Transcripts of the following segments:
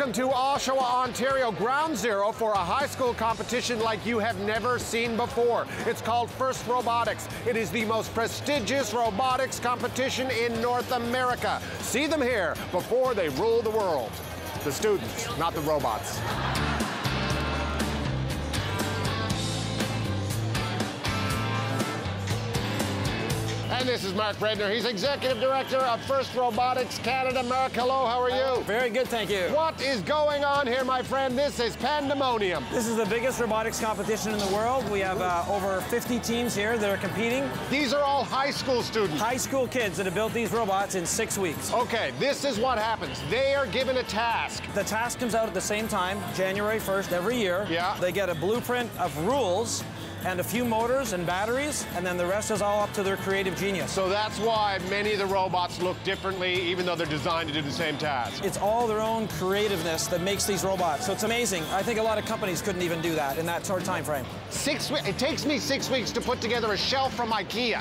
Welcome to Oshawa, Ontario, ground zero for a high school competition like you have never seen before. It's called First Robotics. It is the most prestigious robotics competition in North America. See them here before they rule the world. The students, not the robots. And this is Mark Breadner. He's Executive Director of First Robotics Canada. Mark, hello, how are you? Very good, thank you. What is going on here, my friend? This is pandemonium. This is the biggest robotics competition in the world. We have uh, over 50 teams here that are competing. These are all high school students. High school kids that have built these robots in six weeks. Okay, this is what happens. They are given a task. The task comes out at the same time, January 1st every year. Yeah. They get a blueprint of rules and a few motors and batteries, and then the rest is all up to their creative genius. So that's why many of the robots look differently, even though they're designed to do the same task. It's all their own creativeness that makes these robots. So it's amazing. I think a lot of companies couldn't even do that in that short time frame. Six. weeks. It takes me six weeks to put together a shelf from IKEA.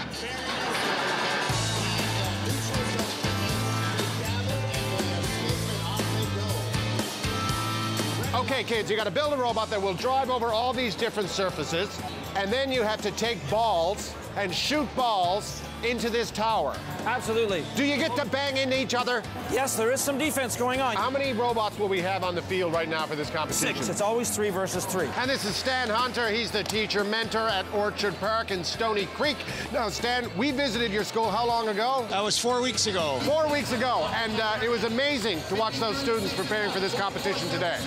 Okay, kids, you got to build a robot that will drive over all these different surfaces, and then you have to take balls and shoot balls into this tower. Absolutely. Do you get to bang into each other? Yes, there is some defense going on. How many robots will we have on the field right now for this competition? Six. It's always three versus three. And this is Stan Hunter. He's the teacher mentor at Orchard Park in Stoney Creek. Now, Stan, we visited your school how long ago? That was four weeks ago. Four weeks ago. And uh, it was amazing to watch those students preparing for this competition today.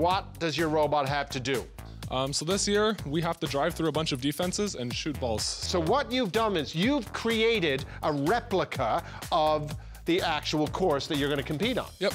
What does your robot have to do? Um, so this year, we have to drive through a bunch of defenses and shoot balls. So what you've done is you've created a replica of the actual course that you're going to compete on. Yep.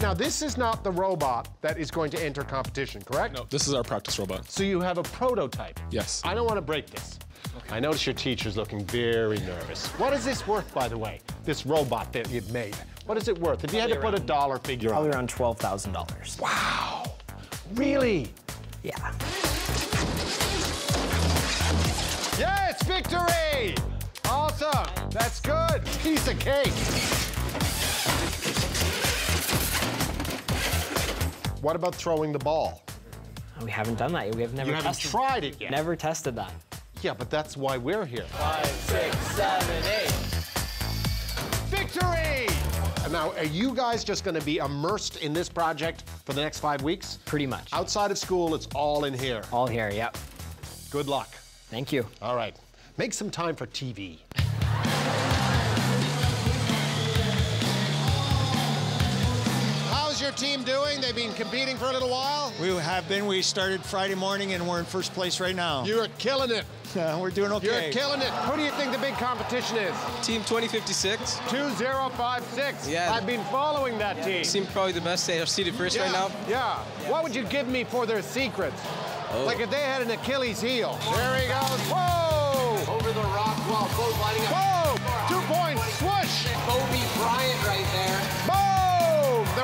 Now, this is not the robot that is going to enter competition, correct? No, this is our practice robot. So you have a prototype. Yes. I don't want to break this. Okay. I notice your teacher's looking very nervous. What is this worth, by the way? This robot that you've made. What is it worth? If you had to put a dollar figure on it. Probably it. around twelve thousand dollars. Wow. Really? Yeah. Yes, victory! Awesome. That's good. Piece of cake. What about throwing the ball? We haven't done that yet. We have never You haven't tested. tried it yet. Never tested that. Yeah, but that's why we're here. Five, six, seven, Now, are you guys just going to be immersed in this project for the next five weeks? Pretty much. Outside of school, it's all in here. All here. Yep. Good luck. Thank you. All right. Make some time for TV. Team doing? They've been competing for a little while. We have been. We started Friday morning and we're in first place right now. You're killing it. Uh, we're doing okay. You're killing it. Who do you think the big competition is? Team 2056 2056. Yeah. I've been following that team. seem probably the best. They have seated first yeah, right now. Yeah. What would you give me for their secrets? Oh. Like if they had an Achilles heel. There he goes. Whoa! Over the rock while both lining up. Whoa! Two points. Swoosh! Kobe Bryant right there.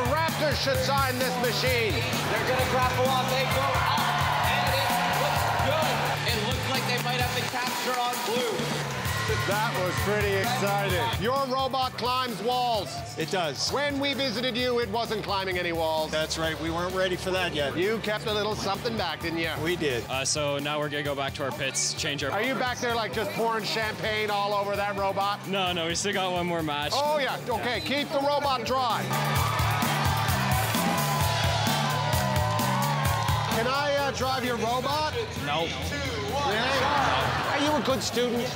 Boom! The Raptors should sign this machine. They're gonna grapple on. They go up, and it looks good. It looks like they might have the capture on blue. That was pretty exciting. Your robot climbs walls. It does. When we visited you, it wasn't climbing any walls. That's right. We weren't ready for that yet. You kept a little something back, didn't you? We did. Uh, so now we're gonna go back to our pits, change our. Are you back there like just pouring champagne all over that robot? No, no, we still got one more match. Oh yeah, okay, keep the robot dry. Can I uh, drive your robot? No. Are you a good student?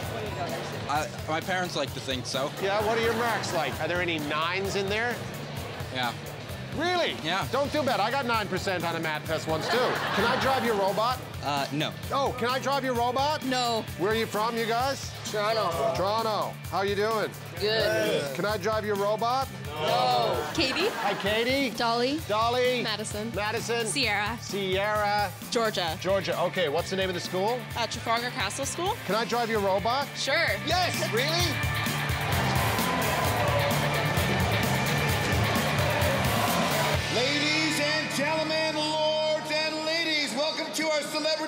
Uh, my parents like to think so. Yeah, what are your marks like? Are there any nines in there? Yeah. Really? Yeah. Don't feel bad. I got 9% on a math test once too. Can I drive your robot? Uh, no. Oh, can I drive your robot? No. Where are you from, you guys? Toronto. Toronto. How are you doing? Good. Can I drive your robot? No. Katie. Hi, Katie. Dolly. Dolly. Madison. Madison. Sierra. Sierra. Georgia. Georgia. Okay, what's the name of the school? Uh, Trafalgar Castle School. Can I drive your robot? Sure. Yes, really?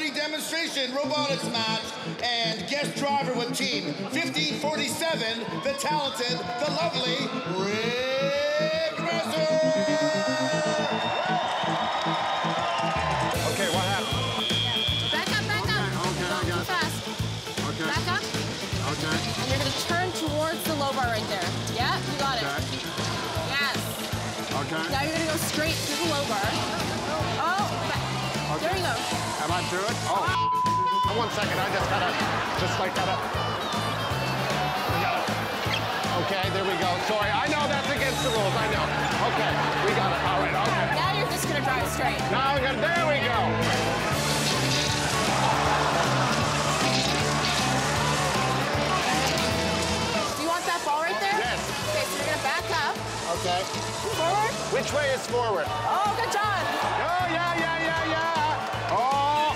Our demonstration robotics match and guest driver with team 1547, the talented, the lovely Rick Mercer. Okay, what happened? Back up, back up. okay, I Going got it. fast. Okay. Back up, Okay. and you're gonna turn towards the low bar right there. Yeah, you got it. Yes. Okay. Now you're gonna go straight through the low bar. Oh, back. there you go. Am I through it? Oh. Uh, oh, one second. I just gotta, just like gotta. We gotta. Okay, there we go. Sorry, I know that's against the rules. I know. Okay, we got it. All right. Okay. Now you're just gonna drive straight. Now we got. Okay. Forward. Which way is forward? Oh, good job. Oh yeah, yeah, yeah, yeah. Oh.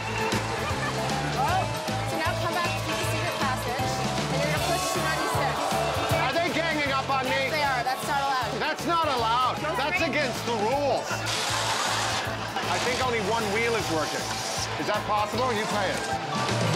Oh. So now come back through the secret passage, and you're gonna push 296. Are they ganging up on me? They are. That's not allowed. That's not allowed. That's against the rules. I think only one wheel is working. Is that possible? You play it.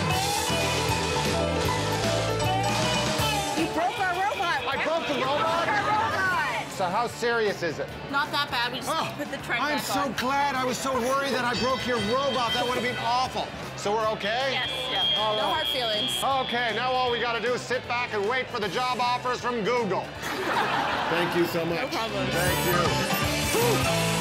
So how serious is it? Not that bad. We just oh, put the trunk I'm back so on. glad. I was so worried that I broke your robot. That would have been awful. So we're okay? Yes. Yeah. All no right. hard feelings. Okay, now all we got to do is sit back and wait for the job offers from Google. Thank you so much. No problem. Thank you.